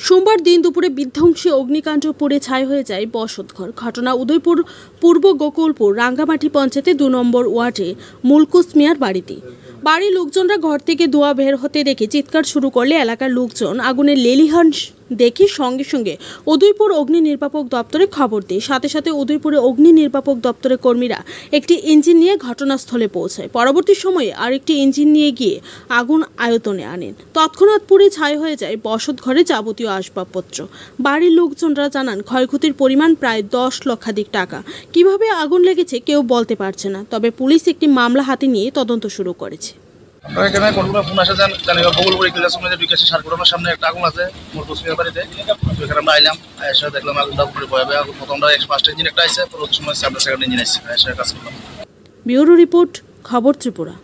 সোমবার দিন দুপুরে বিধ্বংসী অগ্নিকাণ্ড পড়ে ছাই হয়ে যায় বসতঘর ঘটনা উদয়পুর, পূর্ব গোকুলপুর, রাঙ্গামাটি পঞ্চায়েতে দু নম্বর ওয়ার্ডে মুলকুস মিয়ার বাড়িতে। বাড়ির লোকজনরা ঘর থেকে ধোয়া বের হতে দেখে চিৎকার শুরু করলে এলাকার লোকজন আগুনের লেলিহান দেখে সঙ্গে সঙ্গে। উদয়পুর অগ্নি নির্বাপক দপ্তরে খবর দিই। সাথে সাথে উদয়পুরে অগ্নি নির্বাপক দপ্তরের কর্মীরা একটি ইঞ্জিন নিয়ে ঘটনাস্থলে পৌঁছায়। পরবর্তী সময়ে আরেকটি ইঞ্জিন নিয়ে গিয়ে আগুন আয়তনে আনেন। তৎক্ষণাৎ পুড়ে ছাই হয়ে যায় বসত ঘরে যাবতীয় আসবাবপত্র। বাড়ির লোকজনরা জানান, ক্ষয়ক্ষতির পরিমাণ প্রায় দশ লক্ষাধিক টাকা। কীভাবে আগুন লেগেছে কেউ বলতে পারছে না, তবে পুলিশ একটি মামলা হাতে নিয়ে তদন্ত শুরু করেছে। আমরা এখানে কোনগুলো ফোন সামনে একটা আগুন আছে মোট বাড়িতে। আমরা আইলাম এসে দেখলাম প্রথম ফার্স্ট ইঞ্জিন একটা আছে সময় সেকেন্ড ইঞ্জিন আসছে এসে কাজ করলাম। ব্যুরো রিপোর্ট, খবর ত্রিপুরা।